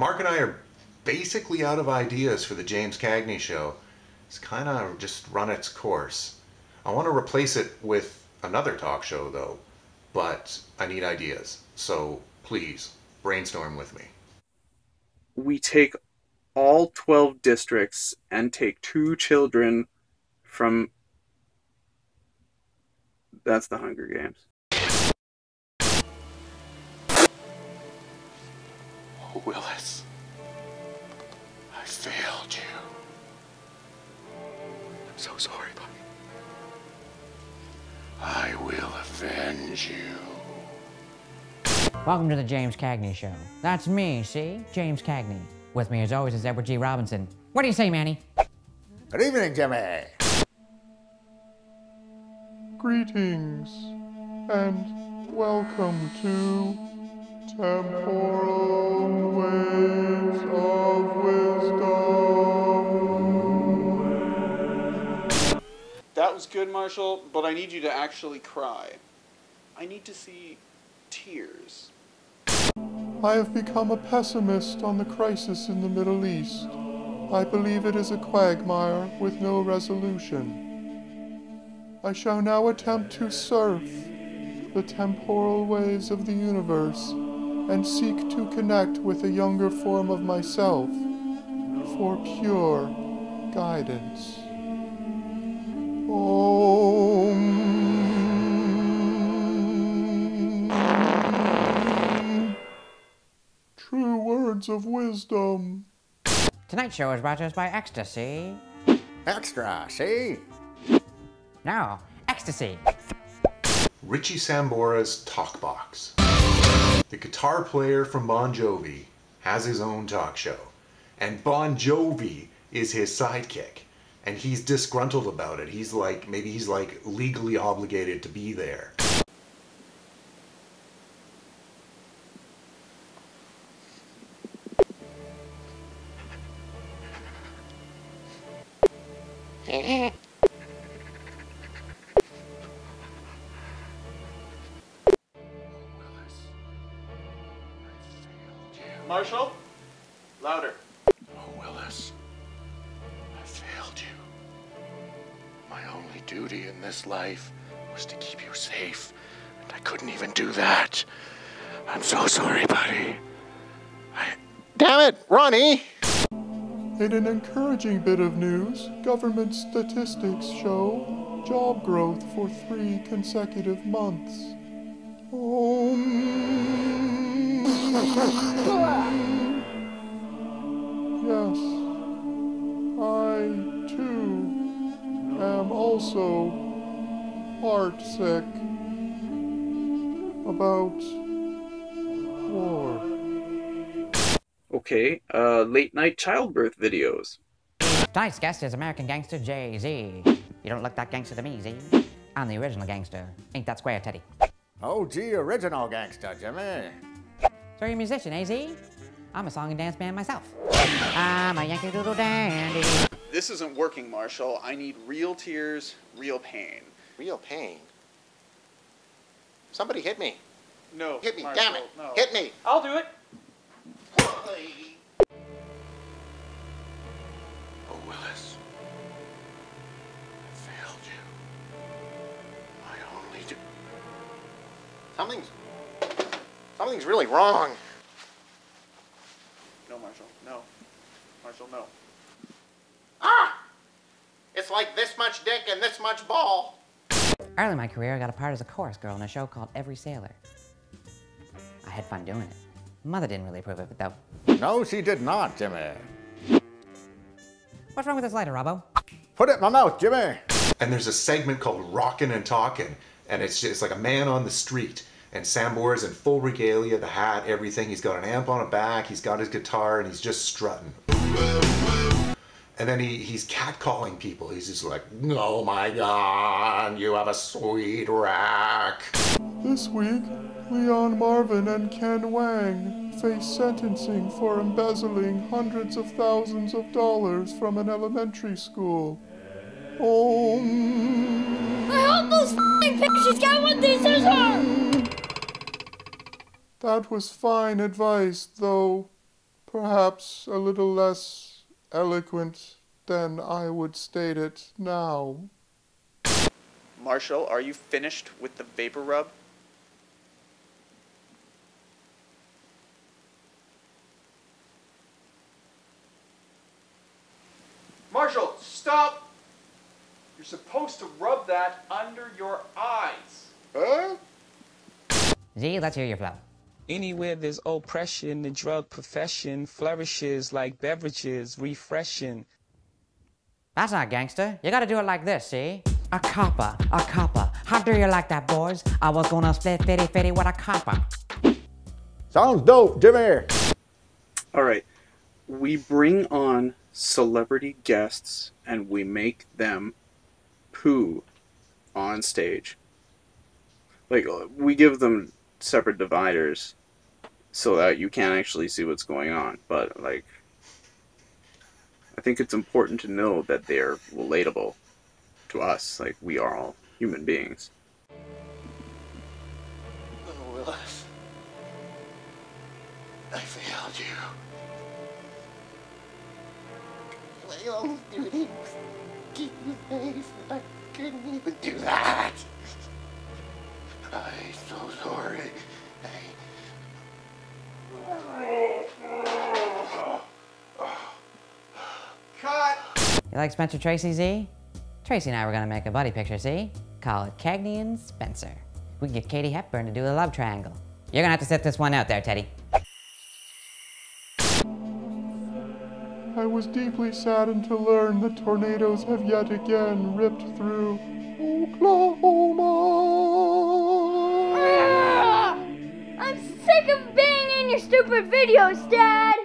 Mark and I are basically out of ideas for the James Cagney show. It's kind of just run its course. I want to replace it with another talk show though, but I need ideas. So please brainstorm with me. We take all 12 districts and take two children from. That's the Hunger Games. Willis. I failed you. I'm so sorry, buddy. I will avenge you. Welcome to the James Cagney Show. That's me, see? James Cagney. With me, as always, is Edward G. Robinson. What do you say, Manny? Good evening, Jimmy. Greetings and welcome to Temporal Waves of Wisdom. That was good, Marshall, but I need you to actually cry. I need to see tears. I have become a pessimist on the crisis in the Middle East. I believe it is a quagmire with no resolution. I shall now attempt to surf the temporal waves of the universe and seek to connect with a younger form of myself for pure guidance. Om. True words of wisdom. Tonight's show is brought to us by Ecstasy. Extra, see? No, Ecstasy. Richie Sambora's Talk Box. The guitar player from Bon Jovi has his own talk show, and Bon Jovi is his sidekick, and he's disgruntled about it. He's like, maybe he's like legally obligated to be there. Marshall? Louder. Oh, Willis, I failed you. My only duty in this life was to keep you safe, and I couldn't even do that. I'm so sorry, buddy. I... Damn it, Ronnie! In an encouraging bit of news, government statistics show job growth for three consecutive months. Om. Yes, I too am also heart sick about war. Okay, uh, late night childbirth videos. Tonight's guest is American gangster Jay Z. You don't look that gangster to me, Z. I'm the original gangster. Ain't that square, Teddy? OG original gangster, Jimmy. So you're a musician, eh, Z? I'm a song and dance man myself. I'm a Yankee Doodle Dandy. This isn't working, Marshall. I need real tears, real pain. Real pain. Somebody hit me. No. Hit me, Marshall, damn it. No. Hit me. I'll do it. Oh, Willis. I failed you. I only do... Something's. Something's really wrong. No, Marshall. No. Marshall, no. Ah! It's like this much dick and this much ball. Early in my career, I got a part as a chorus girl in a show called Every Sailor. I had fun doing it. Mother didn't really approve of it, though. No, she did not, Jimmy. What's wrong with this lighter, Robbo? Put it in my mouth, Jimmy. And there's a segment called Rockin' and Talkin', and it's just like a man on the street. And Sambora's in full regalia, the hat, everything. He's got an amp on a back, he's got his guitar, and he's just strutting. And then he, he's catcalling people. He's just like, oh my god, you have a sweet rack. This week, Leon Marvin and Ken Wang face sentencing for embezzling hundreds of thousands of dollars from an elementary school. Om. I hope those f***ing pictures get what these are! That was fine advice, though perhaps a little less eloquent than I would state it now. Marshall, are you finished with the vapor rub? Marshall, stop! You're supposed to rub that under your eyes. Huh? Z, let's hear your flow. Anywhere there's oppression, the drug profession flourishes like beverages, refreshing. That's not gangster. You gotta do it like this, see? A copper, a copper. How do you like that, boys? I was gonna split fitty fitty with a copper. Sounds dope, Jimmy. All right. We bring on celebrity guests and we make them poo on stage. Like, we give them separate dividers so that you can't actually see what's going on. But, like, I think it's important to know that they're relatable to us. Like, we are all human beings. Oh, Willis. I failed you. My only duty was keep you safe, I couldn't even do that. I'm so sorry. Cut! You like Spencer Tracy, Z? Tracy and I were gonna make a buddy picture, see? Call it Cagney and Spencer. We can get Katie Hepburn to do a love triangle. You're gonna have to set this one out there, Teddy. I was deeply saddened to learn that tornadoes have yet again ripped through Oklahoma. Sick of being in your stupid videos, Dad.